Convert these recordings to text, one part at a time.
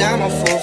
down my fault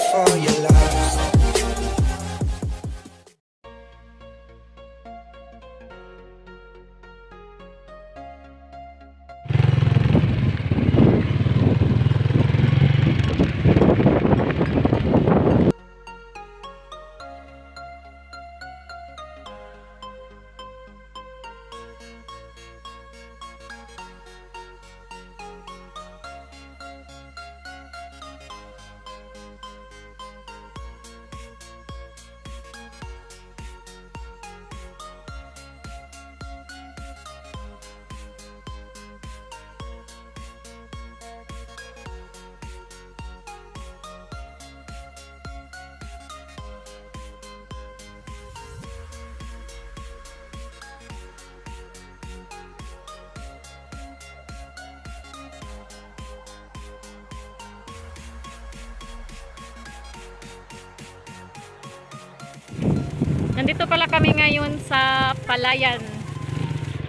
Nandito pala kami ngayon sa Palayan.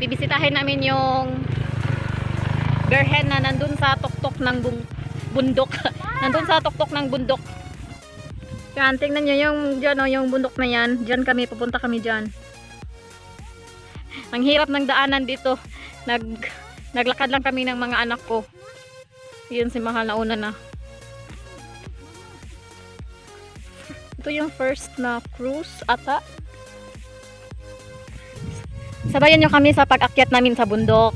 Bibisitahin namin yung berhen na nandun sa tuktok ng bun- bundok. nandun sa tuktok ng bundok. Yan, tingnan nyo yung, dyan, oh, yung bundok na yan. Dyan kami, pupunta kami dyan. Ang hirap ng daanan dito. Nag, naglakad lang kami ng mga anak ko. Yun si Mahal na una na. Ito yung first na cruise ata. Sabayan nyo kami sa pag-akyat namin sa bundok.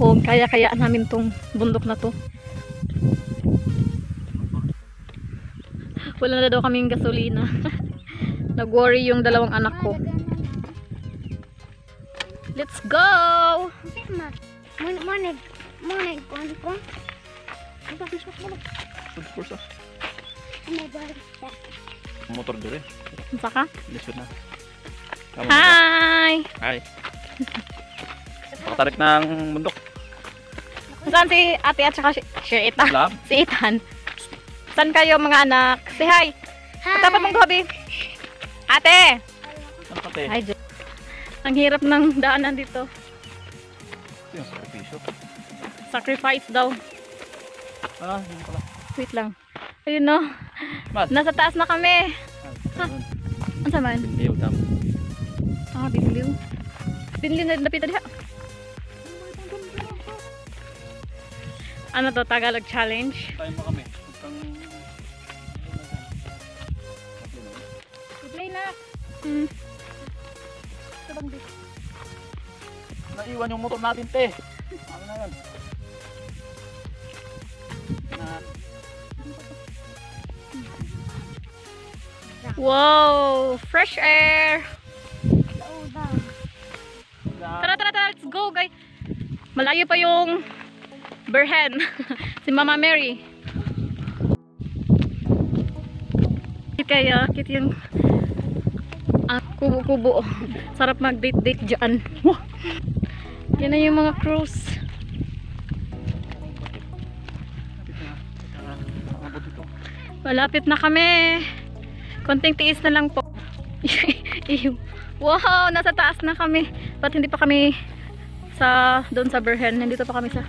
Kung kaya-kaya namin tong bundok na to. Wala na daw kaming gasolina. Nag-worry yung dalawang anak ko. Let's go! Morning, morning, morning, morning, morning. Oh my God. Motor dure. Saka? Lisod na. Hi! Hi. Pakatarik ng bundok. Saan si ate at saka si, si Ethan? Lab. Si Ethan. Saan kayo mga anak? Say hi! Hi. Tapat mong gabi. Ate! Ano ka te? Hi, Diyos. Ang hirap ng daanan dito. Ito yung sakripisyo. Sacrifice daw. Ah, yun pala. Wait lang. Ayun no. Mas. Nasa taas na kami. Ah. Ano sa man? Binliw tam. Ah, binliw. Binliw na napita diha. Ano to? Tagalog challenge? Tayo mo kami. Play na. Hmm. Naiwan yung motor natin te. Ano na yan? Wow! Fresh air! Tara, tara, tara. Let's go, guys. Malayo pa yung Berhen. si Mama Mary. Kaya, kit yung ah, kubo-kubo. Sarap mag-date-date dyan. Wah! Yan na yung mga cruise. Malapit na kami. Konting tiis na lang po. Wow, nasa taas na kami. Ba't hindi pa kami sa doon sa Berhen? Nandito pa kami sa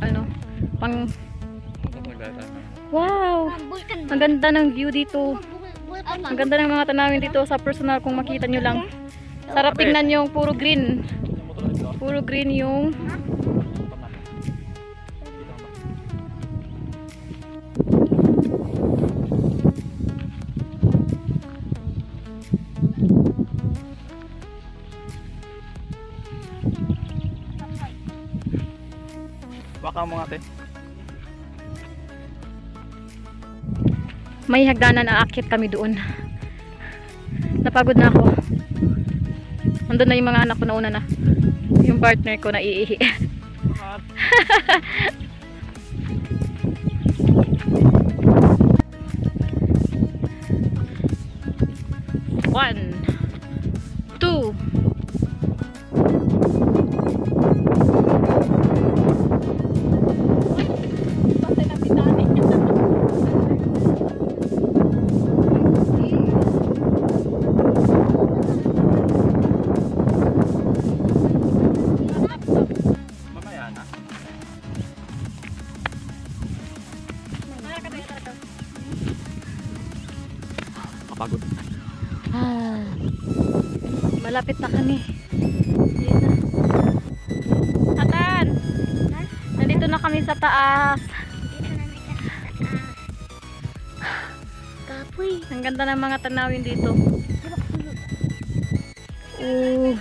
ano, pang wow. Ang ganda ng view dito. Ang ganda ng mga tanawin dito sa personal kung makita nyo lang. Sarap tingnan yung puro green. Puro green yung Baka mo ate. may hagdanan na akit kami doon. Napagod na ako. Nandun na yung mga anak ko na una na. Yung partner ko na iihi. One, two, pagod. Ah, malapit na kami. Dito. Atan! Nandito na kami sa taas. Dito na kami sa taas. Kapoy. Ang ganda ng mga tanawin dito. Oh.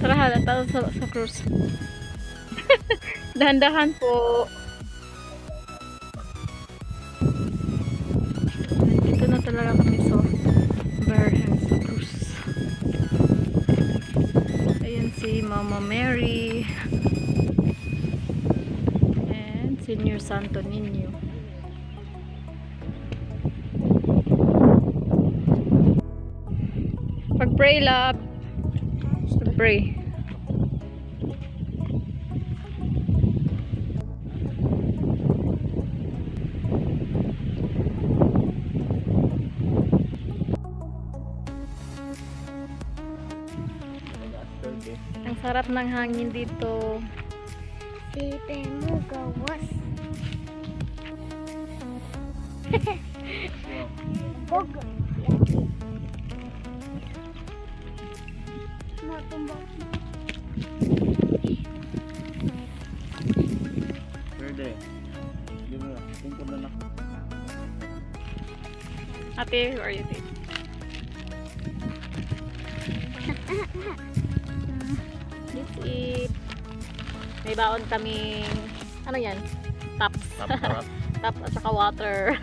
Tara, halata sa, sa cruise. Dahan-dahan po. Nandito na talaga kami sa Barham sa cruise. Ayan si Mama Mary. And Senior Santo Niño. Pag-pray, love. Pag-pray. Sarap ng hangin dito. Sipin mo gawas. Bog. Matumbok. Pwede. Hindi mo na. Tungkol na na. Ate, who are you taking? Is... May baon kaming... Ano yan? Tops. Tap, tap. Tops at saka water.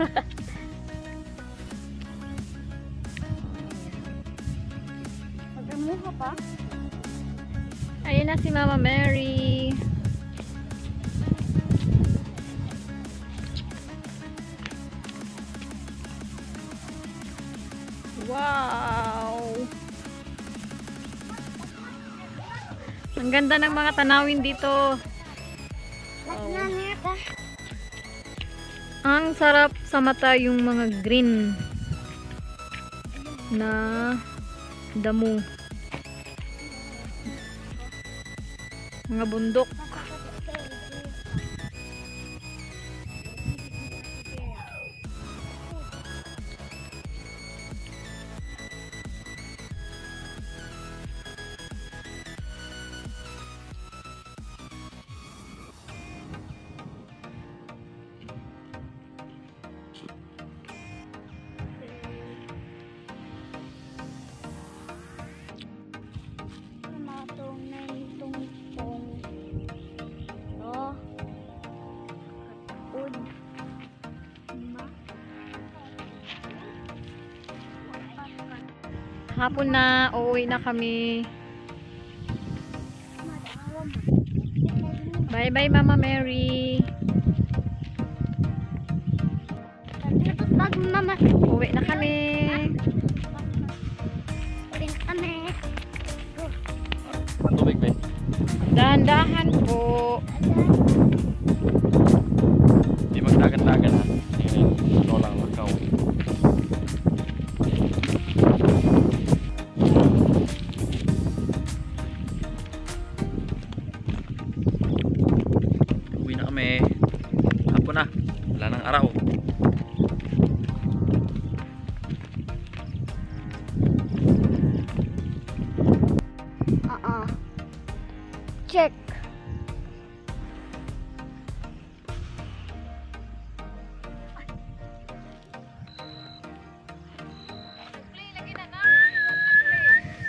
Magremuha pa? Ayun na si Mama Mary. Wow! Ang ganda ng mga tanawin dito. Nagnangata. Ang sarap sa mata yung mga green na damo. Mga bundok. Hapon na, uuwi na kami. Bye bye Mama Mary. Pag mama. Uuwi na kami. Uling kami. Tubig. Dahan-dahan po. Hindi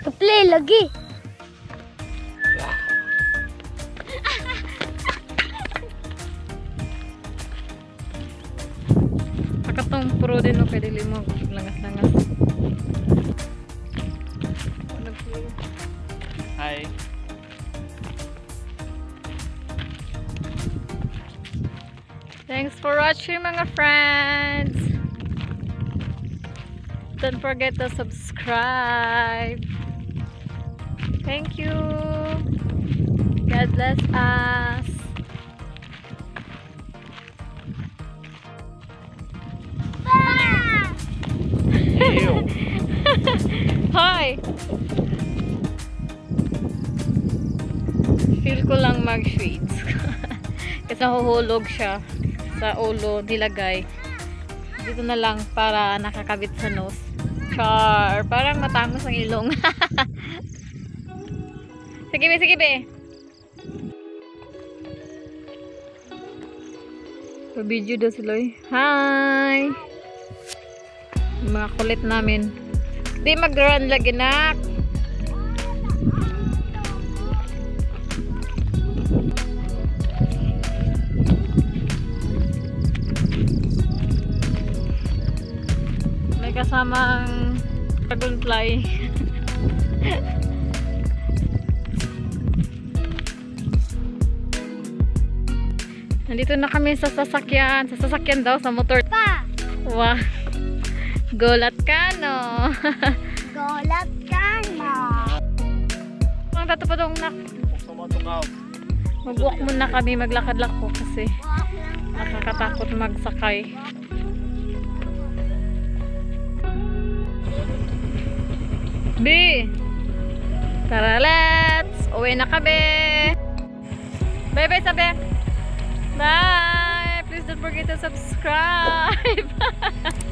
Play lagi. Pakatong pro din o pwede limo. Langas-langas. Hi. Thanks for watching mga friends. Don't forget to subscribe. Thank you. God bless us. Hi! Feel ko lang mag-shades. Kasi nahuhulog siya. sa ulo nilagay. Dito na lang para nakakabit sa nose. Char! Parang matangos ang ilong. sige be, sige be. Pa-video daw sila eh. Hi! Mga kulit namin. Di mag-run lagi nak. May kasamang dragonfly. Nandito na kami sa sasakyan. Sa sasakyan daw, sa motor. Pa! Wow. Gulat ka, no? Golat ka na. Ang tatapadong na. Mag-walk muna kami, maglakad-lak po kasi nakakatakot magsakay. B! Tara, let's! Uwi na kami! Bye-bye, sabi! Bye! Please don't forget to subscribe!